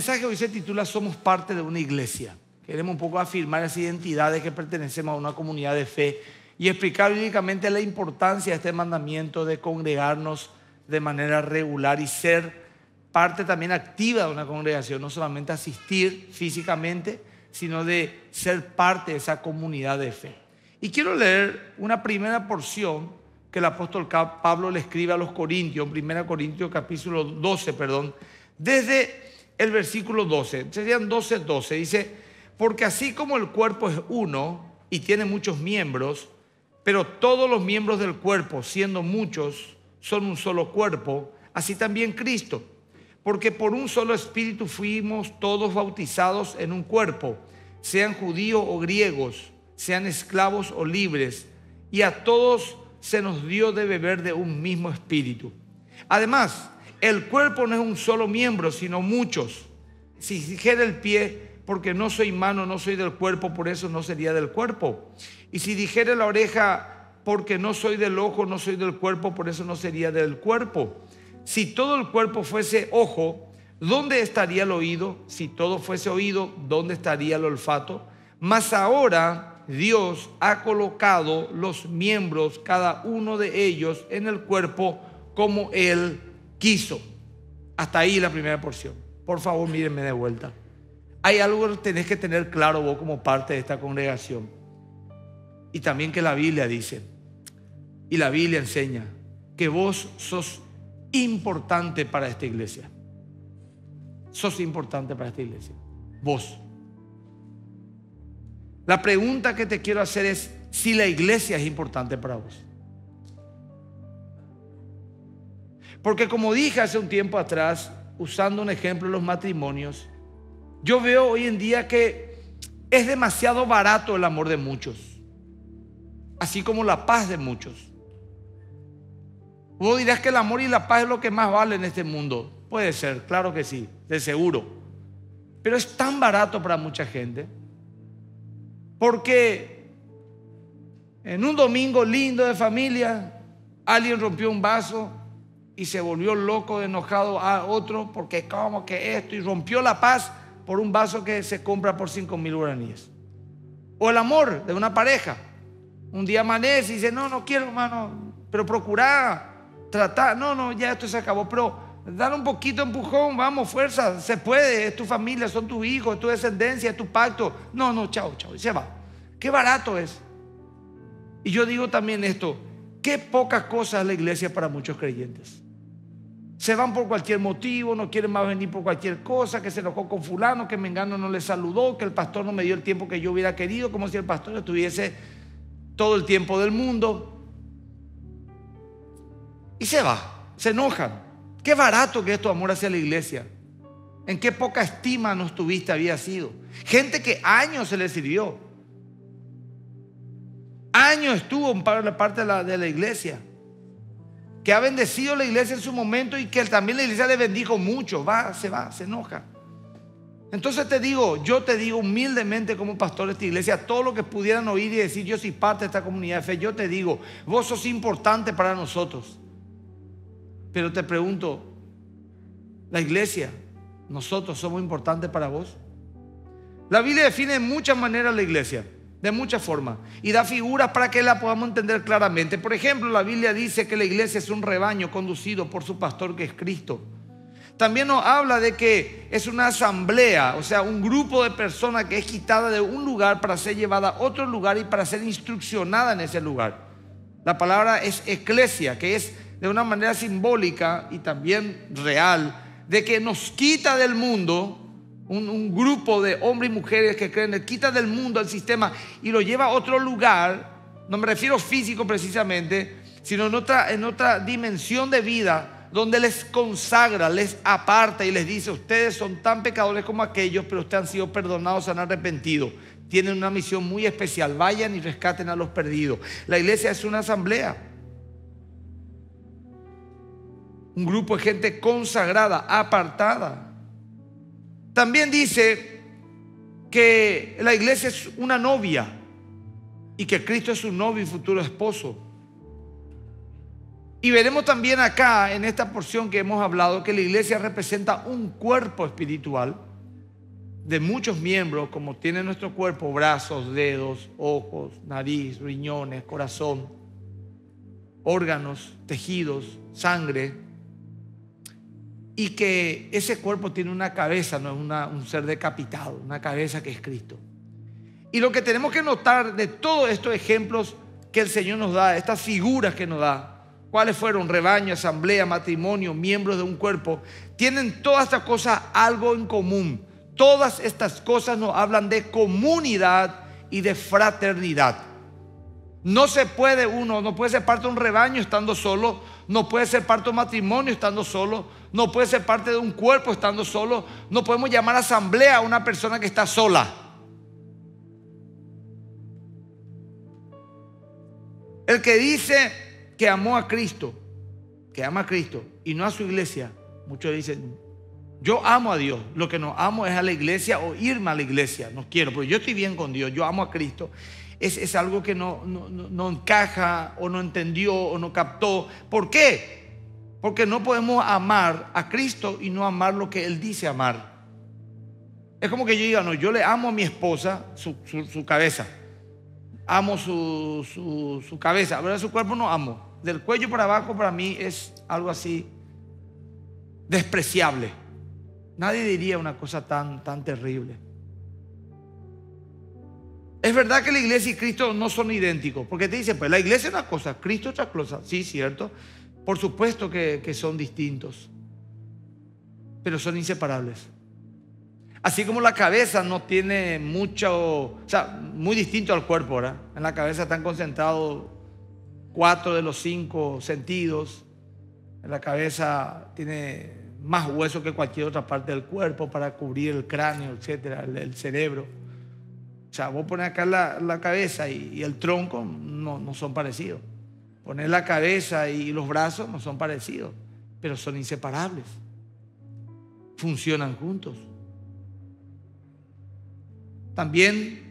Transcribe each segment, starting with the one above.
mensaje hoy se titula Somos parte de una iglesia. Queremos un poco afirmar esa identidad de que pertenecemos a una comunidad de fe y explicar bíblicamente la importancia de este mandamiento de congregarnos de manera regular y ser parte también activa de una congregación, no solamente asistir físicamente, sino de ser parte de esa comunidad de fe. Y quiero leer una primera porción que el apóstol Pablo le escribe a los Corintios, 1 Corintios capítulo 12, perdón, desde el versículo 12, serían 12, 12, dice, porque así como el cuerpo es uno y tiene muchos miembros, pero todos los miembros del cuerpo, siendo muchos, son un solo cuerpo, así también Cristo. Porque por un solo espíritu fuimos todos bautizados en un cuerpo, sean judíos o griegos, sean esclavos o libres, y a todos se nos dio de beber de un mismo espíritu. Además, el cuerpo no es un solo miembro, sino muchos. Si dijera el pie, porque no soy mano, no soy del cuerpo, por eso no sería del cuerpo. Y si dijera la oreja, porque no soy del ojo, no soy del cuerpo, por eso no sería del cuerpo. Si todo el cuerpo fuese ojo, ¿dónde estaría el oído? Si todo fuese oído, ¿dónde estaría el olfato? Mas ahora Dios ha colocado los miembros, cada uno de ellos, en el cuerpo como Él quiso. Hasta ahí la primera porción. Por favor, mírenme de vuelta. Hay algo que tenés que tener claro vos como parte de esta congregación. Y también que la Biblia dice, y la Biblia enseña, que vos sos importante para esta iglesia. Sos importante para esta iglesia. Vos. La pregunta que te quiero hacer es si la iglesia es importante para vos. Porque como dije hace un tiempo atrás, usando un ejemplo de los matrimonios, yo veo hoy en día que es demasiado barato el amor de muchos, así como la paz de muchos. Vos dirás que el amor y la paz es lo que más vale en este mundo. Puede ser, claro que sí, de seguro. Pero es tan barato para mucha gente. Porque en un domingo lindo de familia, alguien rompió un vaso y se volvió loco, enojado a otro, porque como que esto, y rompió la paz por un vaso que se compra por 5 mil guaraníes. O el amor de una pareja. Un día amanece y dice, no, no quiero, hermano, pero procura tratar, no, no, ya esto se acabó, pero dar un poquito de empujón, vamos, fuerza, se puede, es tu familia, son tus hijos, es tu descendencia, es tu pacto. No, no, chao, chao, y se va. Qué barato es. Y yo digo también esto, qué poca cosa es la iglesia para muchos creyentes se van por cualquier motivo, no quieren más venir por cualquier cosa, que se enojó con fulano, que Mengano no le saludó, que el pastor no me dio el tiempo que yo hubiera querido, como si el pastor estuviese todo el tiempo del mundo. Y se va, se enojan. Qué barato que es tu amor hacia la iglesia. En qué poca estima nos tuviste había sido. Gente que años se le sirvió. Años estuvo en parte de la, de la iglesia que ha bendecido la iglesia en su momento y que también la iglesia le bendijo mucho. Va, se va, se enoja. Entonces te digo, yo te digo humildemente como pastor de esta iglesia, todo lo que pudieran oír y decir, yo soy parte de esta comunidad de fe, yo te digo, vos sos importante para nosotros. Pero te pregunto, la iglesia, nosotros somos importantes para vos. La Biblia define de muchas maneras la iglesia de muchas formas y da figuras para que la podamos entender claramente. Por ejemplo, la Biblia dice que la iglesia es un rebaño conducido por su pastor que es Cristo. También nos habla de que es una asamblea, o sea, un grupo de personas que es quitada de un lugar para ser llevada a otro lugar y para ser instruccionada en ese lugar. La palabra es eclesia, que es de una manera simbólica y también real, de que nos quita del mundo un, grupo de hombres y mujeres que creen, quita del mundo el sistema y lo lleva a otro lugar, no me refiero físico precisamente, sino en otra, en otra dimensión de vida, donde les consagra, les aparta y les dice, ustedes son tan pecadores como aquellos, pero ustedes han sido perdonados, han arrepentido. Tienen una misión muy especial, vayan y rescaten a los perdidos. La iglesia es una asamblea. Un grupo de gente consagrada, apartada. También dice que la iglesia es una novia y que Cristo es su novio y futuro esposo. Y veremos también acá, en esta porción que hemos hablado, que la iglesia representa un cuerpo espiritual de muchos miembros, como tiene nuestro cuerpo, brazos, dedos, ojos, nariz, riñones, corazón, órganos, tejidos, sangre, y que ese cuerpo tiene una cabeza, no es un ser decapitado, una cabeza que es Cristo. Y lo que tenemos que notar de todos estos ejemplos que el Señor nos da, estas figuras que nos da, cuáles fueron rebaño, asamblea, matrimonio, miembros de un cuerpo, tienen todas estas cosas algo en común. Todas estas cosas nos hablan de comunidad y de fraternidad. No se puede uno, no puede ser parte de un rebaño estando solo, no puede ser parte de un matrimonio estando solo, no puede ser parte de un cuerpo estando solo, no podemos llamar asamblea a una persona que está sola. El que dice que amó a Cristo, que ama a Cristo y no a su iglesia, muchos dicen, yo amo a Dios, lo que no amo es a la iglesia o irme a la iglesia, no quiero, porque yo estoy bien con Dios, yo amo a Cristo. Es, algo que no, no, no encaja o no entendió o no captó. ¿Por qué? Porque no podemos amar a Cristo y no amar lo que Él dice amar. Es como que yo diga, no, yo le amo a mi esposa su, su, cabeza. Amo su, su, su cabeza, pero su cuerpo no amo del cuello para abajo para mí es algo así despreciable. Nadie diría una cosa tan, tan terrible. Es verdad que la iglesia y Cristo no son idénticos, porque te dice, pues la iglesia es una cosa, Cristo es otra cosa. Sí, cierto. Por supuesto que, son distintos, pero son inseparables. Así como la cabeza no tiene mucho, o sea, muy distinto al cuerpo, ¿verdad? En la cabeza están concentrados cuatro de los cinco sentidos. La cabeza tiene más hueso que cualquier otra parte del cuerpo para cubrir el cráneo, etcétera, el, cerebro. O sea, vos pones acá la, cabeza y, el tronco no, no son parecidos. Poner la cabeza y los brazos no son parecidos, pero son inseparables. Funcionan juntos. También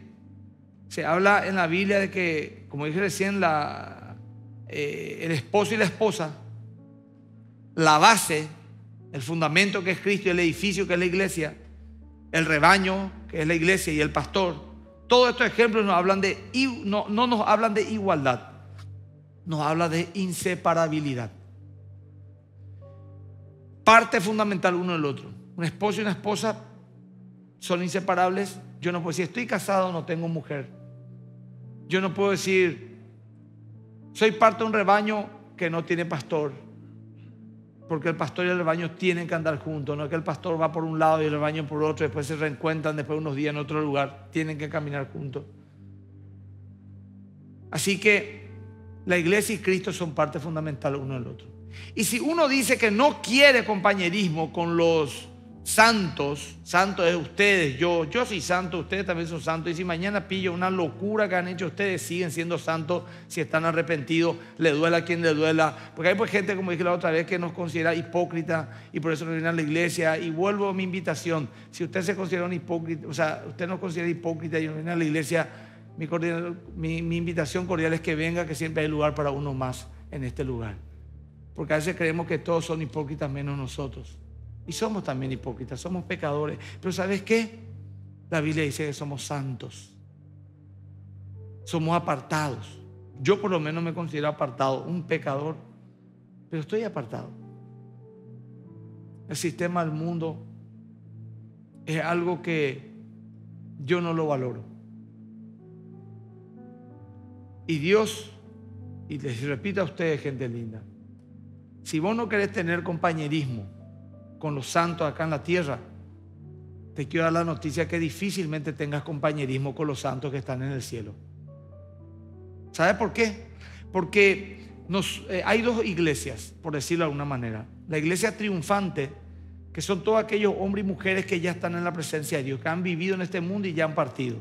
se habla en la Biblia de que, como dije recién, la, eh, el esposo y la esposa, la base, el fundamento que es Cristo y el edificio que es la iglesia, el rebaño que es la iglesia y el pastor, todos estos ejemplos nos hablan de, no, no nos hablan de igualdad, nos habla de inseparabilidad. Parte fundamental uno del otro. Un esposo y una esposa son inseparables. Yo no puedo decir, estoy casado, no tengo mujer. Yo no puedo decir, soy parte de un rebaño que no tiene pastor. Porque el pastor y el rebaño tienen que andar juntos. No es que el pastor va por un lado y el rebaño por otro, después se reencuentran después de unos días en otro lugar. Tienen que caminar juntos. Así que la iglesia y Cristo son parte fundamental uno del otro. Y si uno dice que no quiere compañerismo con los santos, santos es ustedes, yo, yo soy santo, ustedes también son santos. Y si mañana pillo una locura que han hecho ustedes, siguen siendo santos si están arrepentidos, le duela a quien le duela. Porque hay pues gente, como dije la otra vez, que nos considera hipócrita y por eso no viene a la iglesia. Y vuelvo a mi invitación, si usted se considera un hipócrita, o sea, usted no considera hipócrita y no viene a la iglesia, mi invitación cordial es que venga, que siempre hay lugar para uno más en este lugar. Porque a veces creemos que todos son hipócritas menos nosotros. Y somos también hipócritas, somos pecadores. Pero ¿sabes qué? La Biblia dice que somos santos. Somos apartados. Yo por lo menos me considero apartado, un pecador, pero estoy apartado. El sistema del mundo es algo que yo no lo valoro. Y Dios, y les repito a ustedes, gente linda, si vos no querés tener compañerismo, con los santos acá en la tierra, te quiero dar la noticia que difícilmente tengas compañerismo con los santos que están en el cielo. ¿Sabe por qué? Porque eh, hay dos iglesias, por decirlo de alguna manera. La iglesia triunfante, que son todos aquellos hombres y mujeres que ya están en la presencia de Dios, que han vivido en este mundo y ya han partido.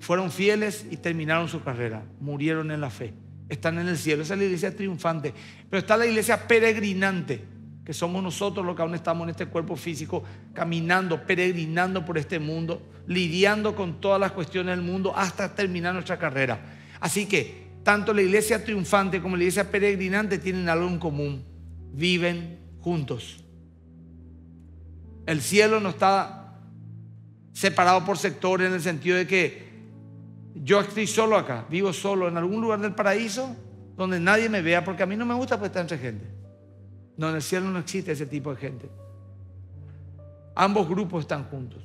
Fueron fieles y terminaron su carrera, murieron en la fe. Están en el cielo. Esa es la iglesia triunfante. Pero está la iglesia peregrinante que somos nosotros los que aún estamos en este cuerpo físico, caminando, peregrinando por este mundo, lidiando con todas las cuestiones del mundo hasta terminar nuestra carrera. Así que tanto la iglesia triunfante como la iglesia peregrinante tienen algo en común. Viven juntos. El cielo no está separado por sectores en el sentido de que yo estoy solo acá, vivo solo en algún lugar del paraíso donde nadie me vea, porque a mí no me gusta pues, estar entre gente. No, en el cielo no existe ese tipo de gente. Ambos grupos están juntos.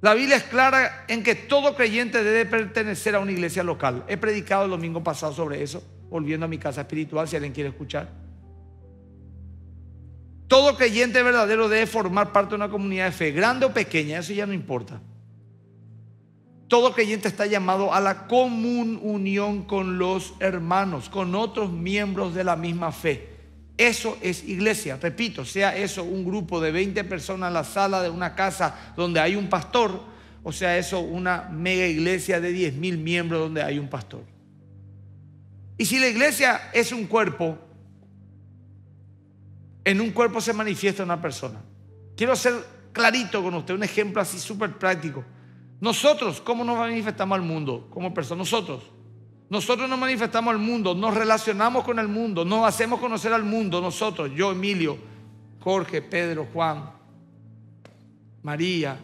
La Biblia es clara en que todo creyente debe pertenecer a una iglesia local. He predicado el domingo pasado sobre eso, volviendo a mi casa espiritual, si alguien quiere escuchar. Todo creyente verdadero debe formar parte de una comunidad de fe, grande o pequeña, eso ya no importa. Todo creyente está llamado a la común unión con los hermanos, con otros miembros de la misma fe. Eso es iglesia, repito, sea eso un grupo de 20 personas en la sala de una casa donde hay un pastor, o sea eso una mega iglesia de 10 mil miembros donde hay un pastor. Y si la iglesia es un cuerpo, en un cuerpo se manifiesta una persona. Quiero ser clarito con usted, un ejemplo así súper práctico. Nosotros, ¿cómo nos manifestamos al mundo como personas? Nosotros. Nosotros nos manifestamos al mundo, nos relacionamos con el mundo, nos hacemos conocer al mundo, nosotros, yo, Emilio, Jorge, Pedro, Juan, María,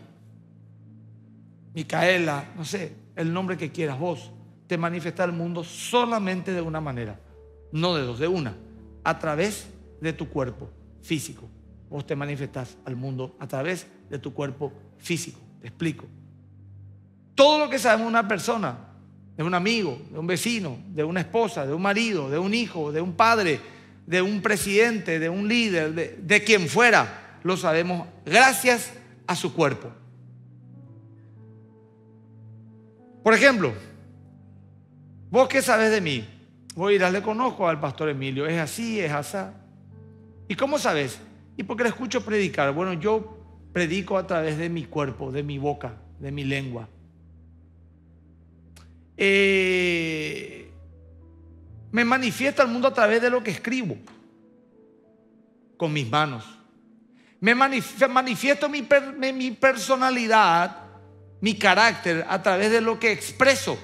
Micaela, no sé, el nombre que quieras vos, te manifestas al mundo solamente de una manera, no de dos, de una, a través de tu cuerpo físico. Vos te manifestás al mundo a través de tu cuerpo físico. Te explico. Todo lo que sabemos de una persona, de un amigo, de un vecino, de una esposa, de un marido, de un hijo, de un padre, de un presidente, de un líder, de, de quien fuera, lo sabemos gracias a su cuerpo. Por ejemplo, vos qué sabes de mí, ir a le conozco al pastor Emilio, es así, es así. ¿Y cómo sabes? Y porque le escucho predicar. Bueno, yo predico a través de mi cuerpo, de mi boca, de mi lengua. Eh, me manifiesto al mundo a través de lo que escribo, con mis manos. Me manifiesto mi, mi personalidad, mi carácter a través de lo que expreso,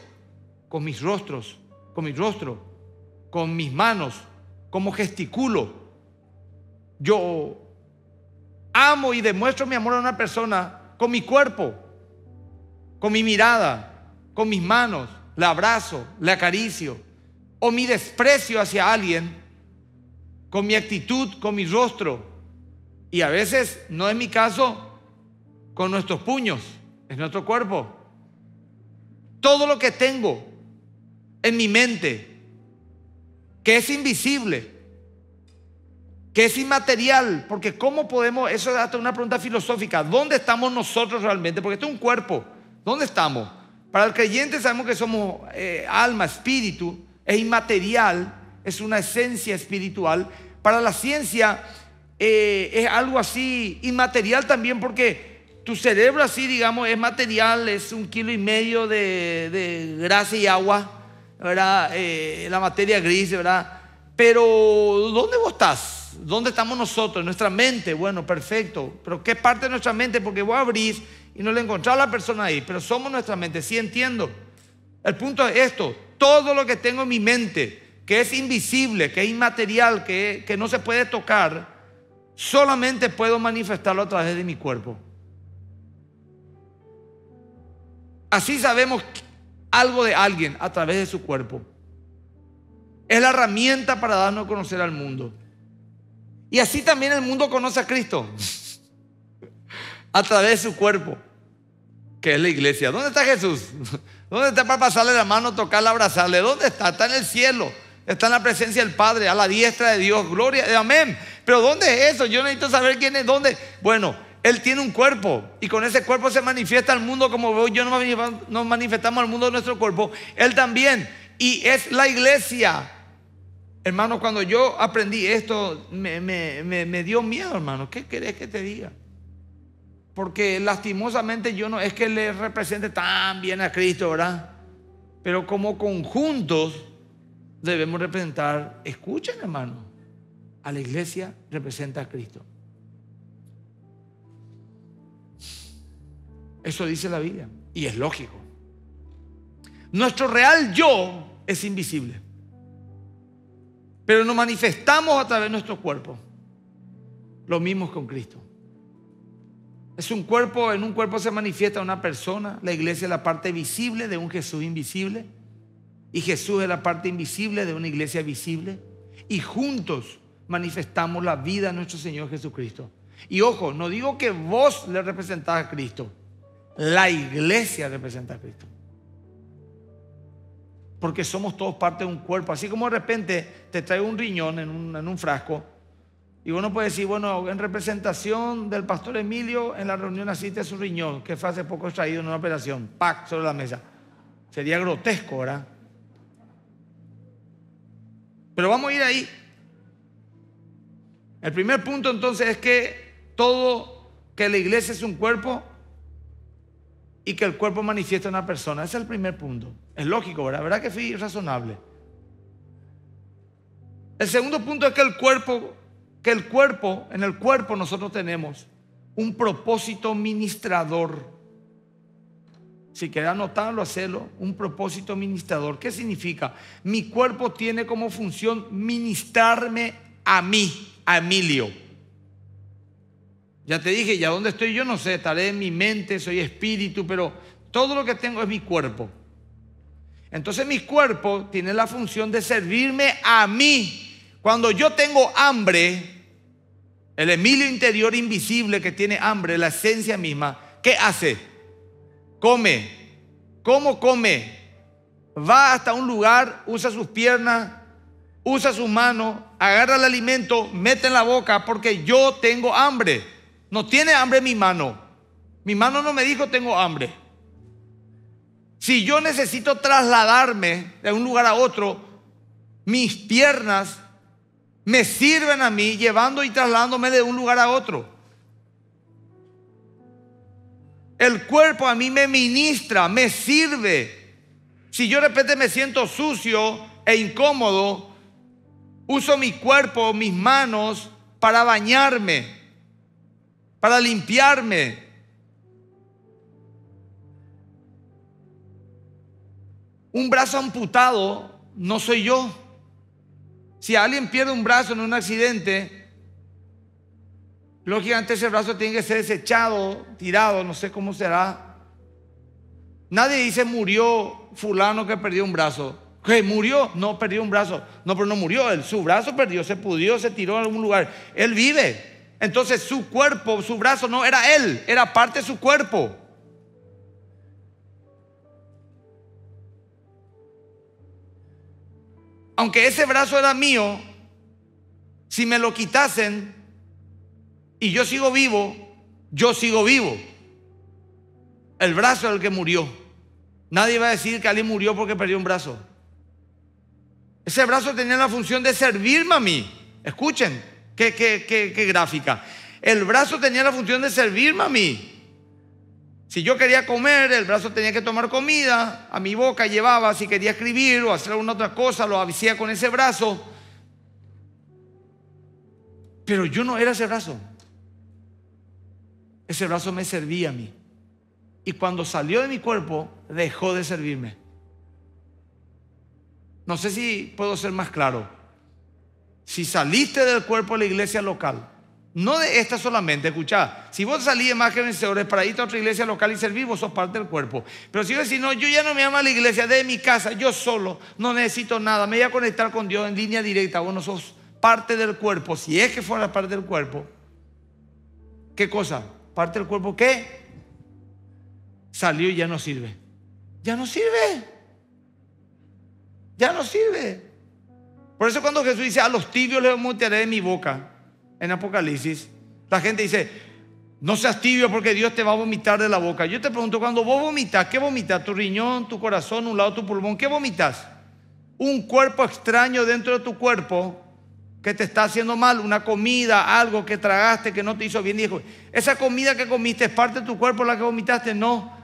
con mis rostros, con mi rostro, con mis manos, como gesticulo, yo amo y demuestro mi amor a una persona con mi cuerpo, con mi mirada, con mis manos, le abrazo, le acaricio, o mi desprecio hacia alguien con mi actitud, con mi rostro. Y a veces, no es mi caso, con nuestros puños, es nuestro cuerpo. Todo lo que tengo en mi mente, que es invisible, que es inmaterial, porque ¿cómo podemos, eso es hasta una pregunta filosófica, ¿dónde estamos nosotros realmente? Porque esto es un cuerpo, ¿dónde estamos? Para el creyente sabemos que somos eh, alma, espíritu, es inmaterial, es una esencia espiritual. Para la ciencia eh, es algo así inmaterial también porque tu cerebro así, digamos, es material, es un kilo y medio de, grasa y agua, ¿verdad? Eh, la materia gris, ¿verdad? Pero ¿dónde vos estás? ¿Dónde estamos nosotros? Nuestra mente, bueno, perfecto. Pero ¿qué parte de nuestra mente? Porque voy a abrir y no le he encontrado a la persona ahí. Pero somos nuestra mente, sí entiendo. El punto es esto, todo lo que tengo en mi mente, que es invisible, que es inmaterial, que, que no se puede tocar, solamente puedo manifestarlo a través de mi cuerpo. Así sabemos algo de alguien a través de su cuerpo. Es la herramienta para darnos a conocer al mundo. Y así también el mundo conoce a Cristo a través de su cuerpo, que es la iglesia. ¿Dónde está Jesús? ¿Dónde está para pasarle la mano, tocarle, abrazarle? ¿Dónde está? Está en el cielo. Está en la presencia del Padre, a la diestra de Dios. Gloria, amén. Pero ¿dónde es eso? Yo necesito saber quién es, dónde. Bueno, Él tiene un cuerpo y con ese cuerpo se manifiesta al mundo como yo nos manifestamos al mundo de nuestro cuerpo. Él también. Y es la iglesia. Hermano, cuando yo aprendí esto, me, dio miedo, hermano. ¿Qué querés que te diga? Porque lastimosamente yo no es que le represente tan bien a Cristo, ¿verdad? Pero como conjuntos debemos representar, escuchen hermano, a la iglesia representa a Cristo. Eso dice la Biblia y es lógico. Nuestro real yo es invisible. Pero nos manifestamos a través de nuestro cuerpo. Lo mismo con Cristo. Es un cuerpo, en un cuerpo se manifiesta una persona. La iglesia es la parte visible de un Jesús invisible. Y Jesús es la parte invisible de una iglesia visible. Y juntos manifestamos la vida de nuestro Señor Jesucristo. Y ojo, no digo que vos le representás a Cristo. La iglesia representa a Cristo. Porque somos todos parte de un cuerpo. Así como de repente te traigo un riñón en un, en un frasco y uno puede decir, bueno, en representación del pastor Emilio, en la reunión asiste a su riñón, que fue hace poco extraído en una operación, ¡pac! sobre la mesa. Sería grotesco, ¿verdad? Pero vamos a ir ahí. El primer punto entonces es que todo, que la iglesia es un cuerpo y que el cuerpo manifiesta una persona. Ese es el primer punto. Es lógico, ¿verdad? ¿Verdad que fui razonable? El segundo punto es que el cuerpo que el cuerpo, en el cuerpo nosotros tenemos un propósito ministrador. Si quieres anotarlo, hacerlo, un propósito ministrador. ¿Qué significa? Mi cuerpo tiene como función ministrarme a mí, a Emilio. Ya te dije, ya dónde estoy yo no sé, estaré en mi mente, soy espíritu, pero todo lo que tengo es mi cuerpo. Entonces mi cuerpo tiene la función de servirme a mí cuando yo tengo hambre, el Emilio interior invisible que tiene hambre, la esencia misma, ¿qué hace? Come. ¿Cómo come? Va hasta un lugar, usa sus piernas, usa sus manos, agarra el alimento, mete en la boca porque yo tengo hambre. No tiene hambre mi mano. Mi mano no me dijo tengo hambre. Si yo necesito trasladarme de un lugar a otro, mis piernas me sirven a mí llevando y trasladándome de un lugar a otro. El cuerpo a mí me ministra, me sirve. Si yo de repente me siento sucio e incómodo, uso mi cuerpo, mis manos para bañarme, para limpiarme. Un brazo amputado no soy yo. Si alguien pierde un brazo en un accidente, lógicamente ese brazo tiene que ser desechado, tirado, no sé cómo será. Nadie dice murió fulano que perdió un brazo. ¿Qué? ¿Murió? No, perdió un brazo. No, pero no murió. Él, su brazo perdió, se pudió, se tiró a algún lugar. Él vive. Entonces su cuerpo, su brazo no era él, era parte de su cuerpo. Aunque ese brazo era mío, si me lo quitasen y yo sigo vivo, yo sigo vivo. El brazo es el que murió. Nadie va a decir que alguien murió porque perdió un brazo. Ese brazo tenía la función de servirme a mí. Escuchen, qué, qué, qué gráfica. El brazo tenía la función de servirme a mí. Si yo quería comer, el brazo tenía que tomar comida, a mi boca llevaba, si quería escribir o hacer alguna otra cosa, lo hacía con ese brazo. Pero yo no era ese brazo. Ese brazo me servía a mí. Y cuando salió de mi cuerpo, dejó de servirme. No sé si puedo ser más claro. Si saliste del cuerpo de la iglesia local, no de esta solamente, escuchá. Si vos salís más que vencedores para ir a otra iglesia local y servir, vos sos parte del cuerpo. Pero si vos decís, no, yo ya no me amo a la iglesia, de mi casa, yo solo, no necesito nada, me voy a conectar con Dios en línea directa, vos no sos parte del cuerpo. Si es que fuera parte del cuerpo, ¿qué cosa? ¿Parte del cuerpo qué? Salió y ya no sirve. Ya no sirve. Ya no sirve. Por eso cuando Jesús dice, a los tibios les montaré de mi boca en Apocalipsis, la gente dice, no seas tibio porque Dios te va a vomitar de la boca. Yo te pregunto, cuando vos vomitas, ¿qué vomitas? ¿Tu riñón, tu corazón, un lado tu pulmón? ¿Qué vomitas? Un cuerpo extraño dentro de tu cuerpo que te está haciendo mal, una comida, algo que tragaste que no te hizo bien. Dijo, esa comida que comiste es parte de tu cuerpo la que vomitaste. No.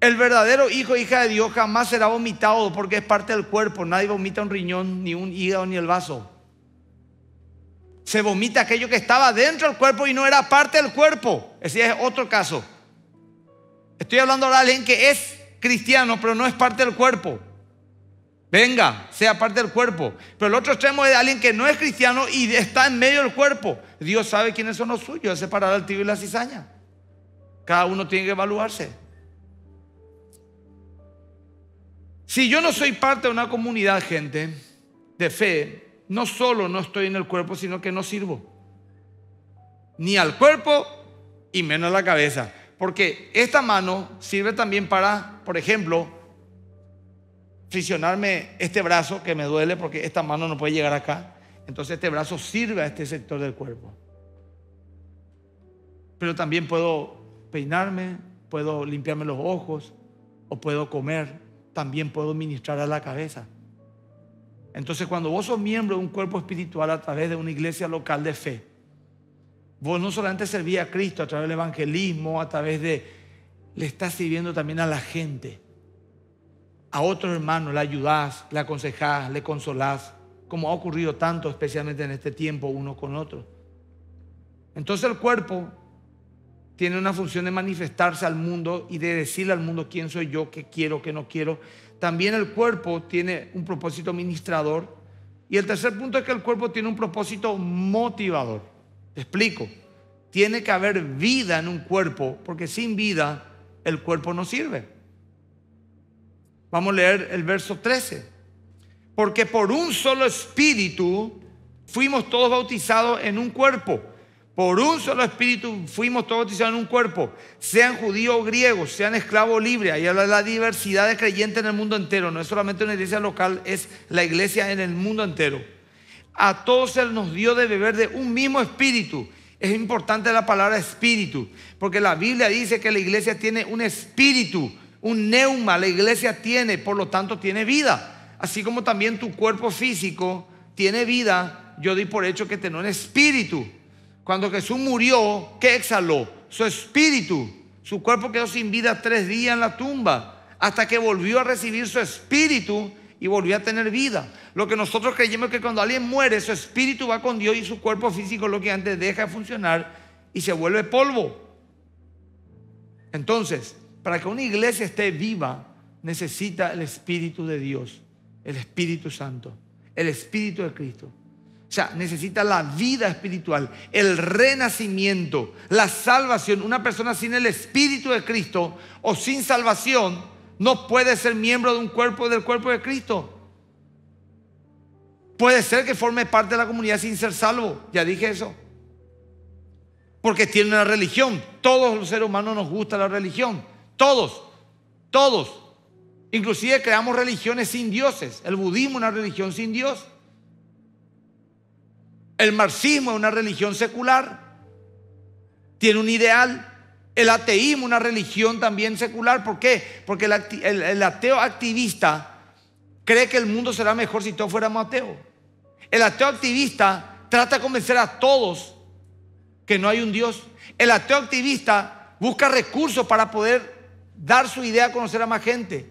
El verdadero hijo hija de Dios jamás será vomitado porque es parte del cuerpo. Nadie vomita un riñón, ni un hígado, ni el vaso se vomita aquello que estaba dentro del cuerpo y no era parte del cuerpo. Ese es otro caso. Estoy hablando ahora de alguien que es cristiano, pero no es parte del cuerpo. Venga, sea parte del cuerpo. Pero el otro extremo es alguien que no es cristiano y está en medio del cuerpo. Dios sabe quiénes son los suyos, es separar al tío y la cizaña. Cada uno tiene que evaluarse. Si yo no soy parte de una comunidad, gente, de fe, no solo no estoy en el cuerpo, sino que no sirvo. Ni al cuerpo y menos a la cabeza. Porque esta mano sirve también para, por ejemplo, Fisionarme este brazo que me duele porque esta mano no puede llegar acá. Entonces este brazo sirve a este sector del cuerpo. Pero también puedo peinarme, puedo limpiarme los ojos o puedo comer. También puedo ministrar a la cabeza. Entonces cuando vos sos miembro de un cuerpo espiritual a través de una iglesia local de fe, vos no solamente servís a Cristo a través del evangelismo, a través de... Le estás sirviendo también a la gente a otro hermano le ayudás, le aconsejás, le consolás, como ha ocurrido tanto, especialmente en este tiempo, uno con otro. Entonces el cuerpo tiene una función de manifestarse al mundo y de decirle al mundo quién soy yo, qué quiero, qué no quiero. También el cuerpo tiene un propósito ministrador. Y el tercer punto es que el cuerpo tiene un propósito motivador. Te explico. Tiene que haber vida en un cuerpo, porque sin vida el cuerpo no sirve. Vamos a leer el verso 13. Porque por un solo espíritu fuimos todos bautizados en un cuerpo. Por un solo espíritu fuimos todos bautizados en un cuerpo. Sean judíos o griegos, sean esclavos o libres. Ahí habla de la diversidad de creyentes en el mundo entero. No es solamente una iglesia local, es la iglesia en el mundo entero. A todos se nos dio de beber de un mismo espíritu. Es importante la palabra espíritu, porque la Biblia dice que la iglesia tiene un espíritu un neuma la iglesia tiene, por lo tanto tiene vida. Así como también tu cuerpo físico tiene vida, yo di por hecho que tiene un espíritu. Cuando Jesús murió, ¿qué exhaló? Su espíritu. Su cuerpo quedó sin vida tres días en la tumba, hasta que volvió a recibir su espíritu y volvió a tener vida. Lo que nosotros creemos es que cuando alguien muere, su espíritu va con Dios y su cuerpo físico lo que antes deja de funcionar y se vuelve polvo. Entonces, para que una iglesia esté viva, necesita el Espíritu de Dios, el Espíritu Santo, el Espíritu de Cristo. O sea, necesita la vida espiritual, el renacimiento, la salvación. Una persona sin el Espíritu de Cristo o sin salvación no puede ser miembro de un cuerpo del cuerpo de Cristo. Puede ser que forme parte de la comunidad sin ser salvo. Ya dije eso. Porque tiene una religión. Todos los seres humanos nos gusta la religión. Todos, todos. Inclusive creamos religiones sin dioses. El budismo es una religión sin Dios. El marxismo es una religión secular. Tiene un ideal. El ateísmo una religión también secular. ¿Por qué? Porque el, ateo activista cree que el mundo será mejor si todos fuéramos ateos. El ateo activista trata de convencer a todos que no hay un Dios. El ateo activista busca recursos para poder dar su idea a conocer a más gente.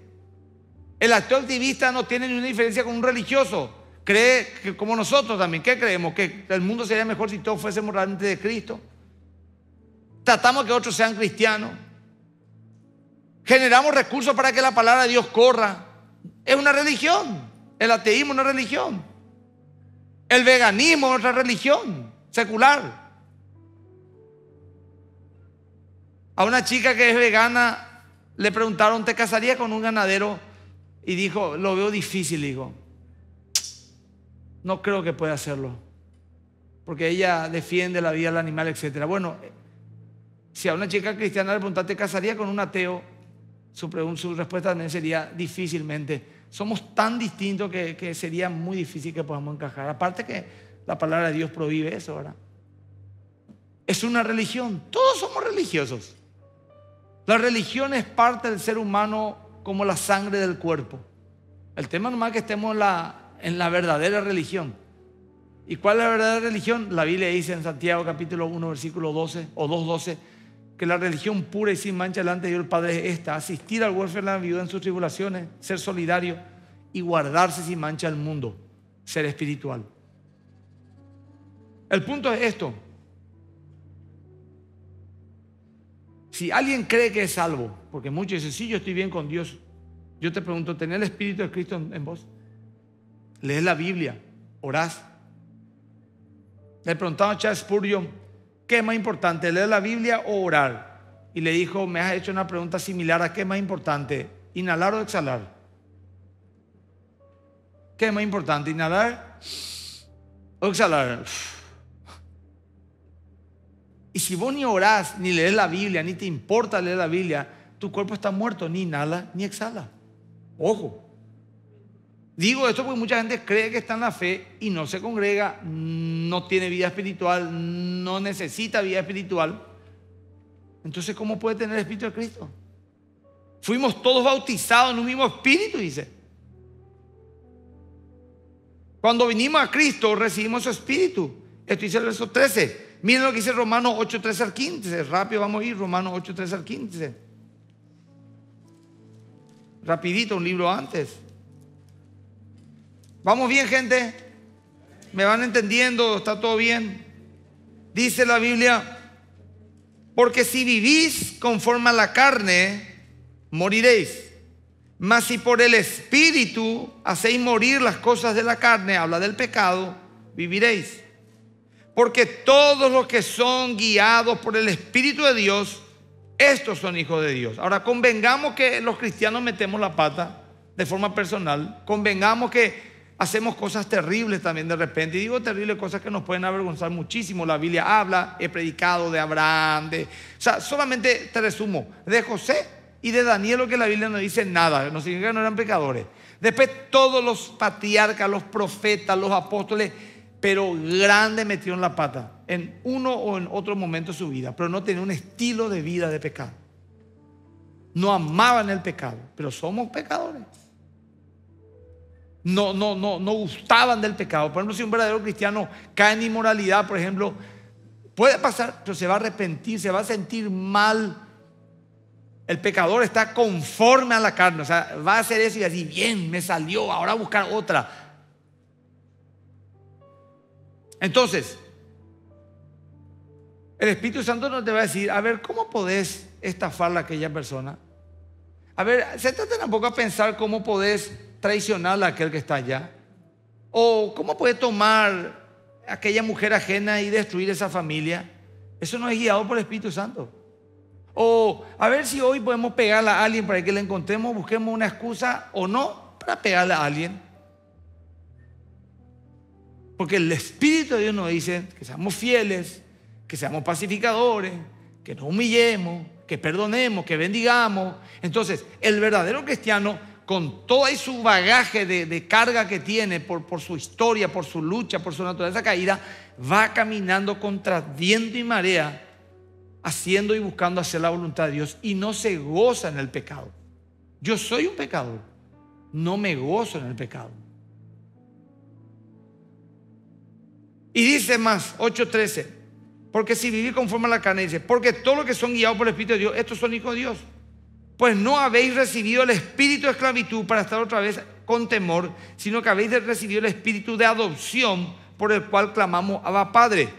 El actor activista no tiene ninguna diferencia con un religioso. Cree que como nosotros también, ¿qué creemos? Que el mundo sería mejor si todos fuésemos realmente de Cristo. Tratamos que otros sean cristianos. Generamos recursos para que la palabra de Dios corra. Es una religión. El ateísmo es una religión. El veganismo es otra religión secular. A una chica que es vegana le preguntaron, ¿te casaría con un ganadero? Y dijo, lo veo difícil, dijo. No creo que pueda hacerlo. Porque ella defiende la vida del animal, etc. Bueno, si a una chica cristiana le preguntaste, ¿te casaría con un ateo? Su, su respuesta también sería difícilmente. Somos tan distintos que, que, sería muy difícil que podamos encajar. Aparte que la palabra de Dios prohíbe eso, ¿verdad? Es una religión. Todos somos religiosos. La religión es parte del ser humano como la sangre del cuerpo. El tema nomás es que estemos en la, en la verdadera religión. ¿Y cuál es la verdadera religión? La Biblia dice en Santiago capítulo 1 versículo 12 o 2.12 que la religión pura y sin mancha delante de Dios el Padre es esta, asistir al huérfano y la viuda en sus tribulaciones, ser solidario y guardarse sin mancha el mundo, ser espiritual. El punto es esto, Si alguien cree que es salvo, porque muchos dicen, sí, yo estoy bien con Dios, yo te pregunto, ¿tenés el Espíritu de Cristo en, vos? Lees la Biblia, orás. Le preguntaba a Charles Spurgeon, ¿qué es más importante, leer la Biblia o orar? Y le dijo, me has hecho una pregunta similar a qué es más importante, inhalar o exhalar. ¿Qué es más importante, inhalar o exhalar? Y si vos ni orás, ni lees la Biblia, ni te importa leer la Biblia, tu cuerpo está muerto, ni inhala ni exhala. Ojo. Digo esto porque mucha gente cree que está en la fe y no se congrega, no tiene vida espiritual, no necesita vida espiritual. Entonces, ¿cómo puede tener el Espíritu de Cristo? Fuimos todos bautizados en un mismo espíritu, dice. Cuando vinimos a Cristo, recibimos su espíritu. Esto dice el verso 13. Miren lo que dice Romanos 8, 13 al 15. Rápido vamos a ir, Romanos 8, 13 al 15. Rapidito, un libro antes. ¿Vamos bien, gente? ¿Me van entendiendo? ¿Está todo bien? Dice la Biblia, porque si vivís conforme a la carne, moriréis. Mas si por el Espíritu hacéis morir las cosas de la carne, habla del pecado, viviréis. Porque todos los que son guiados por el Espíritu de Dios, estos son hijos de Dios. Ahora, convengamos que los cristianos metemos la pata de forma personal. Convengamos que hacemos cosas terribles también de repente. Y digo terribles, cosas que nos pueden avergonzar muchísimo. La Biblia habla, he predicado de Abraham, de... O sea, solamente te resumo, de José y de Daniel lo que la Biblia no dice nada, no significa que no eran pecadores. Después todos los patriarcas, los profetas, los apóstoles, pero grande metieron la pata en uno o en otro momento de su vida, pero no tenían un estilo de vida de pecado. No amaban el pecado, pero somos pecadores no, no, no, no gustaban del pecado. Por ejemplo, si un verdadero cristiano cae en inmoralidad, por ejemplo, puede pasar, pero se va a arrepentir, se va a sentir mal. El pecador está conforme a la carne, o sea, va a hacer eso y así, bien, me salió, ahora buscar otra. Entonces, el Espíritu Santo nos te va a decir, a ver, ¿cómo podés estafar a aquella persona? A ver, se trata tampoco a pensar cómo podés traicionar a aquel que está allá? ¿O cómo puede tomar aquella mujer ajena y destruir esa familia? Eso no es guiado por el Espíritu Santo. O a ver si hoy podemos pegarle a alguien para que le encontremos, busquemos una excusa o no para pegarle a alguien. Porque el Espíritu de Dios nos dice que seamos fieles, que seamos pacificadores, que nos humillemos, que perdonemos, que bendigamos. Entonces, el verdadero cristiano con todo su bagaje de, carga que tiene por, su historia, por su lucha, por su naturaleza caída, va caminando contra viento y marea, haciendo y buscando hacer la voluntad de Dios y no se goza en el pecado. Yo soy un pecador, no me gozo en el pecado. Y dice más, 8.13, porque si vivir conforme a la carne, dice, porque todos los que son guiados por el Espíritu de Dios, estos son hijos de Dios pues no habéis recibido el espíritu de esclavitud para estar otra vez con temor, sino que habéis recibido el espíritu de adopción por el cual clamamos a Padre.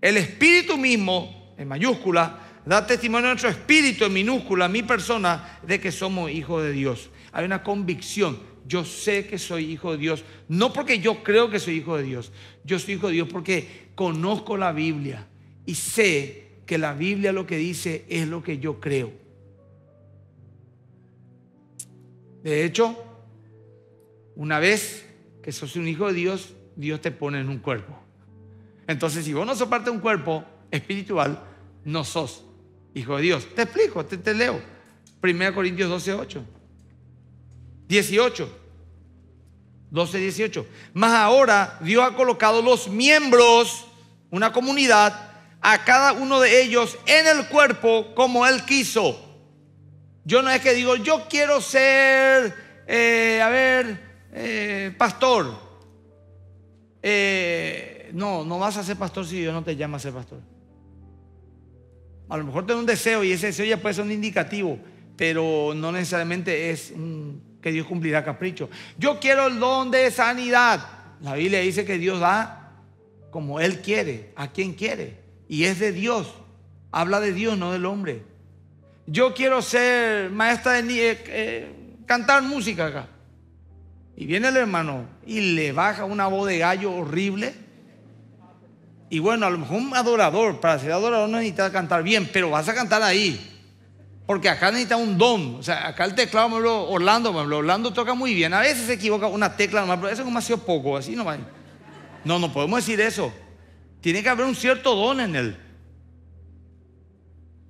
El espíritu mismo, en mayúscula, da testimonio a nuestro espíritu, en minúscula, a mi persona, de que somos hijos de Dios. Hay una convicción. Yo sé que soy hijo de Dios, no porque yo creo que soy hijo de Dios. Yo soy hijo de Dios porque conozco la Biblia y sé que la Biblia lo que dice es lo que yo creo. De hecho, una vez que sos un hijo de Dios, Dios te pone en un cuerpo. Entonces, si vos no sos parte de un cuerpo espiritual, no sos hijo de Dios. Te explico, te, te leo. 1 Corintios 12, 8. 18. 12, 18. Más ahora Dios ha colocado los miembros, una comunidad, a cada uno de ellos en el cuerpo como Él quiso. Yo no es que digo, yo quiero ser, eh, a ver, eh, pastor. Eh, no, no vas a ser pastor si Dios no te llama a ser pastor. A lo mejor tengo un deseo y ese deseo ya puede ser un indicativo, pero no necesariamente es que Dios cumplirá capricho. Yo quiero el don de sanidad. La Biblia dice que Dios da como Él quiere, a quien quiere. Y es de Dios. Habla de Dios, no del hombre. Yo quiero ser maestra de eh, eh, cantar música acá. Y viene el hermano y le baja una voz de gallo horrible. Y bueno, a lo mejor un adorador, para ser adorador no necesita cantar bien, pero vas a cantar ahí. Porque acá necesita un don. O sea, acá el teclado, me lo, Orlando, Orlando toca muy bien. A veces se equivoca una tecla nomás, pero eso es demasiado poco, así nomás. No, no podemos decir eso. Tiene que haber un cierto don en él.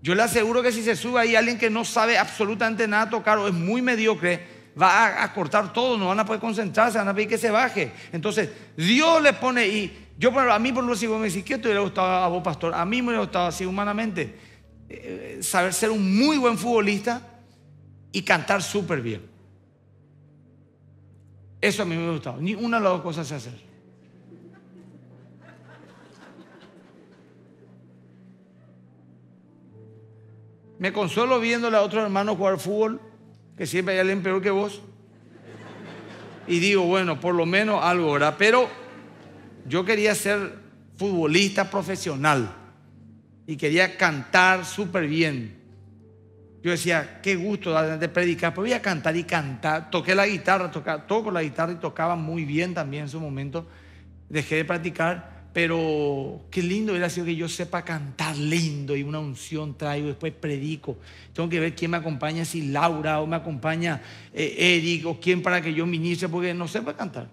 Yo le aseguro que si se sube ahí alguien que no sabe absolutamente nada tocar o es muy mediocre, va a, cortar todo, no van a poder concentrarse, van a pedir que se baje. Entonces, Dios le pone, y yo a mí por lo sigo me decís, ¿qué te hubiera gustado a vos, pastor? A mí me hubiera gustado así humanamente, eh, saber ser un muy buen futbolista y cantar súper bien. Eso a mí me hubiera gustado. Ni una de las dos cosas se hace. Me consuelo viéndole a otros hermanos jugar fútbol que siempre hay alguien peor que vos. Y digo, bueno, por lo menos algo, ¿verdad? Pero yo quería ser futbolista profesional y quería cantar súper bien. Yo decía, qué gusto de predicar, pero voy a cantar y cantar. Toqué la guitarra, toco la guitarra y tocaba muy bien también en su momento. Dejé de practicar pero qué lindo hubiera sido que yo sepa cantar lindo y una unción traigo, después predico. Tengo que ver quién me acompaña, si Laura o me acompaña eh, Eric o quién para que yo ministre, porque no sepa cantar.